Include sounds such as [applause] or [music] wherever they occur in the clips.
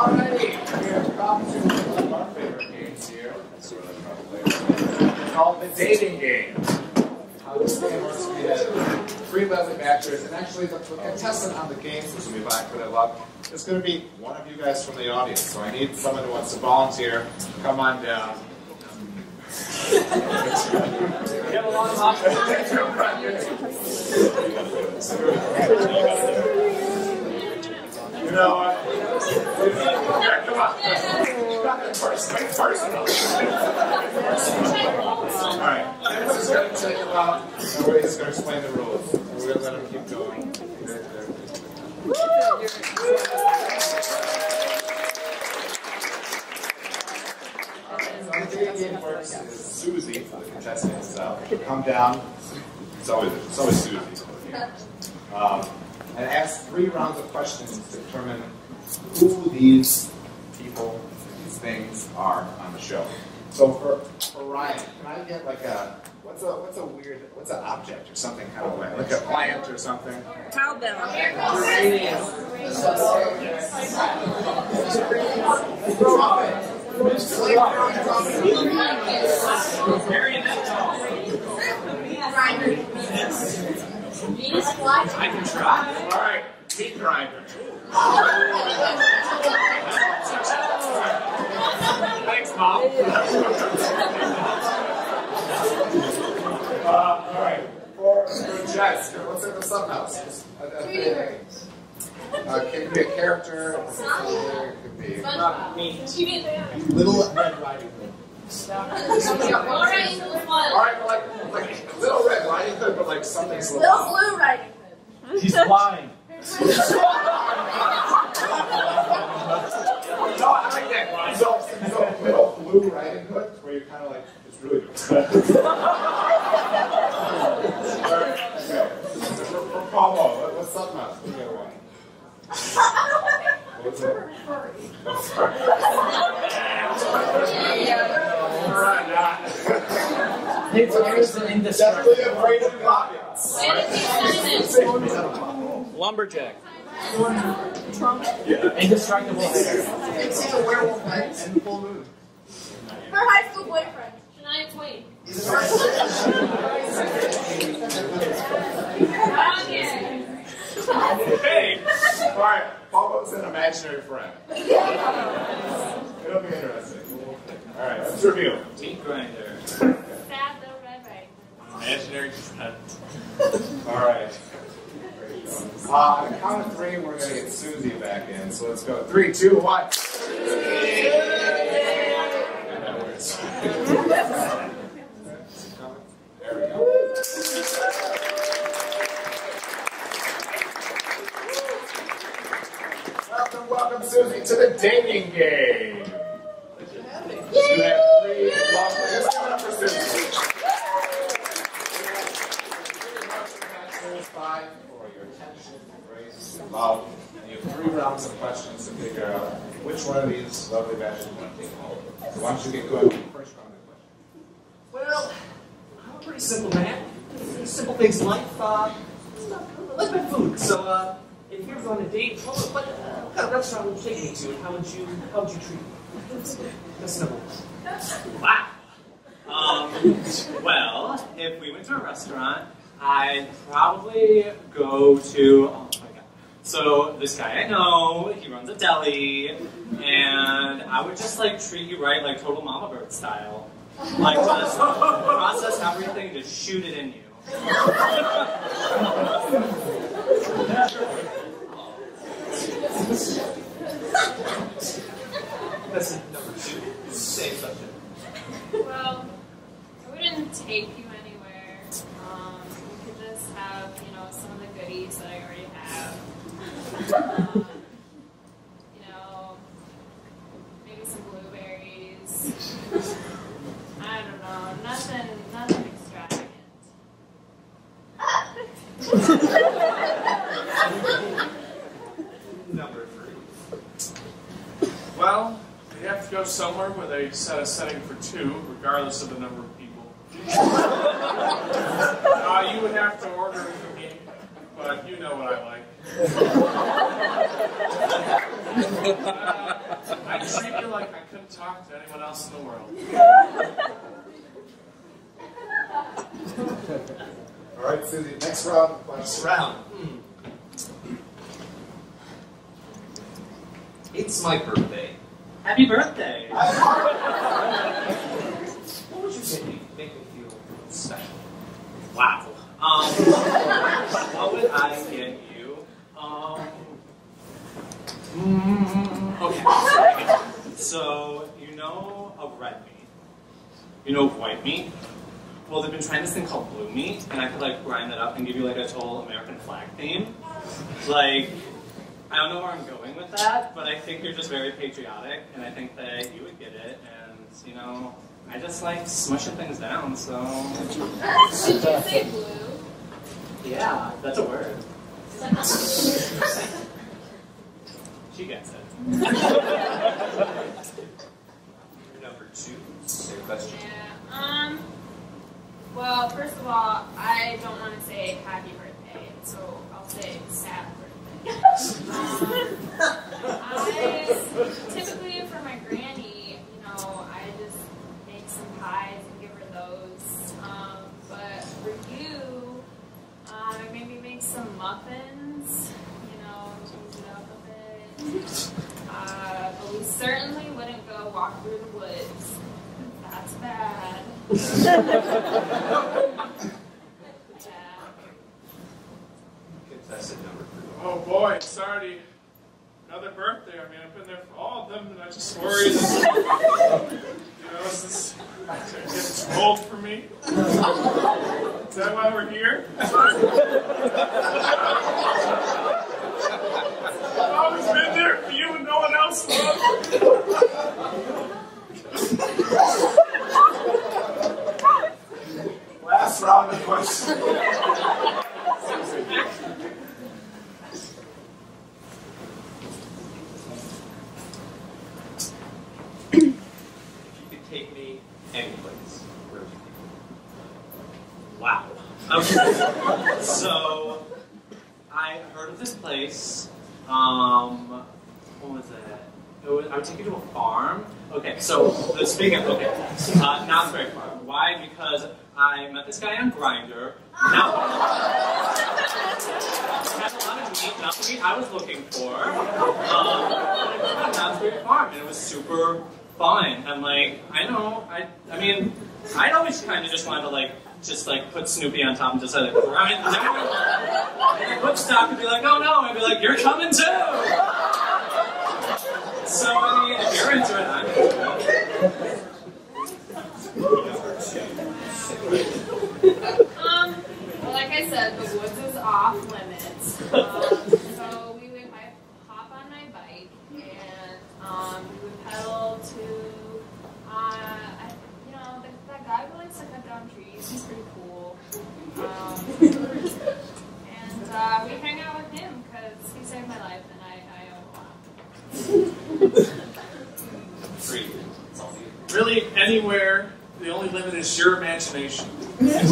One of our favorite games here. It's called the dating game. We have three and actually the, contestant on the game, be back going to be one of you guys from the audience. So I need someone who wants to volunteer. Come on down. Get along, You know what? Yeah, First, make personal. All right. This is going to take a while. and going to explain the rules. We're going to let him keep going. So game works is Susie, the contestant itself, come down. It's always, it's always Susie. Um, and ask three rounds of questions to determine who these people, these things are on the show. So for, for Ryan, can I get like a what's a what's a weird what's an object or something kind of way like a plant or something? Cowbell. Drop it. Venus fly. I can try. All right, meat grinder. Thanks, mom. [laughs] uh, all right, for, for Jess, what's in the subhouse? A, a. Uh, it could be a character. It could be. Not me. Little Red Riding Hood. All right, English one. right, like like Little Red Riding Hood, but like something's Little little. blue riding hood. She's blind. No, I like that. So, so Little Blue Riding Hood, where you're kind of like, it's really good. [laughs] All right, okay. For, for Paulo, what, what's something else? What do you got one? [laughs] What's it? [laughs] nah. It's always an indestructible. Definitely afraid of the audience. Lumberjack. Yeah. Indestructible hair. It's a werewolf and full moon. Her high school boyfriend. Shania Twain. Hey! All right, Paulo's an imaginary friend. It'll be interesting. All right, let's review. Meat grinder. Sad though red riding hood. Imaginary friend. All right. Uh, on the count of three, we're going to get Susie back in. So let's go. Three, two, one. That works. There we go. Welcome, welcome, Susie, to the dating game. You have three lovely. Let's give it up for Susie. Five for your attention, grace, and love. And you have three rounds of questions to figure out which one of these lovely matches you want to take home. So why don't you get going with the first round of questions? Well, I'm a pretty simple man. Simple things in life. Uh, I like my food. So, uh, if you're on a date, what, what, uh, what kind of restaurant would you take me to, and how would you how would you treat me? That's number one. Wow. Um, well, if we went to a restaurant, I'd probably go to. Oh my god. So this guy I know, he runs a deli, and I would just like treat you right, like total mama bird style. Like just process everything, just shoot it in you. That's number two. Same subject. Well, I wouldn't take you anywhere. Um, we could just have, you know, some of the goodies that I already have. Um, [laughs] you know, maybe some blueberries. I don't know, nothing, nothing extravagant. Number three. Well, you have to go somewhere where they set a setting for two, regardless of the number of people. [laughs] uh, you would have to order for me, but you know what I like. Uh, treat you like I couldn't talk to anyone else in the world. All right, Susie, next round of questions. Round. Hmm. It's my birthday. Happy birthday! [laughs] What would you get me to make me feel special? Wow. Um, what would I get you? Um, mm, okay. So, you know of red meat? You know white meat? Well, they've been trying this thing called blue meat, and I could like grind that up and give you like a total American flag theme. Like, I don't know where I'm going with that, but I think you're just very patriotic, and I think that you would get it, and you know, I just like smushing things down, so. Did you say blue? Yeah, that's a word. [laughs] She gets it. [laughs] typically for my granny, you know, I just make some pies and give her those. Um, but for you, I maybe make some muffins. You know, change it up a bit. Uh, but we certainly wouldn't go walk through the woods. That's bad. yeah. Contestant number three. Oh boy, it's already another birthday. I mean, I've been there for all of them, and I just worry [laughs] that, you know, is this getting too old for me? Is that why we're here? I've always been there for you and no one else loved Last round of questions. If you could take me any place, where would you take me? Wow. Okay. so, I heard of this place. Um, what was it? it was, I would take you to a farm. Okay, so the, speaking of okay, uh, not very far. Why? Because I met this guy on Grindr. Now, had a lot of meat, not the meat I was looking for. Um, not very farm, and it was super fun. And like, I know, I, I mean, I'd always kind of just wanted to like, just like put Snoopy on top and just like grind. And then Woodstock would be like, oh no, I'd be like, you're coming too. So if you're into it, I'm. Um, like I said, the woods is off limits. Um, so we would hop on my bike and um, we pedal to, uh, you know, that guy who likes to cut down trees. He's pretty cool. Um, and uh, we hang out with him because he saved my life and I, I owe him a lot. Three. It's all you. Really, anywhere. The only limit is your imagination. Yeah.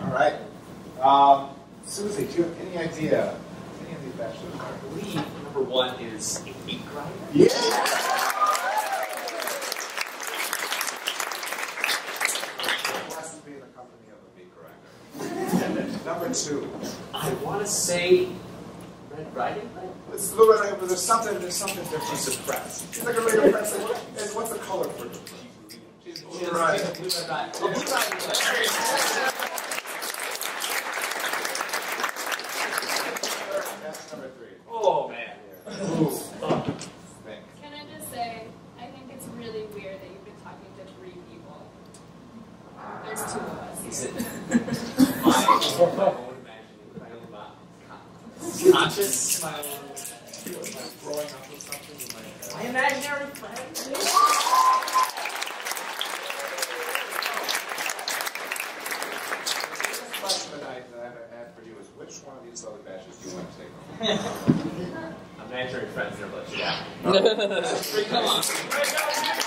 All right. Um, Susie, do you have any idea? Any of these bachelors I believe number one is a meat grinder. Yeah! Has be in the company of a meat grinder. And [laughs] then number two. I want to say Red Riding Hood. It's a little bit, but there's something, there's something different. She's a press. She's like a regular press. Like, and what's the color for it? She's Right. blue Red Riding. Oh, Blue Riding Hood. That's number three. Oh man. Ooh. Can I just say, I think it's really weird that you've been talking to three people. There's two of us. Is [laughs] [laughs] it my own imagining, my own my Like growing up with something you might my imaginary friend? Question that I, that I had for you is which one of these other do you want to take? Imaginary friends never let you down. Come on.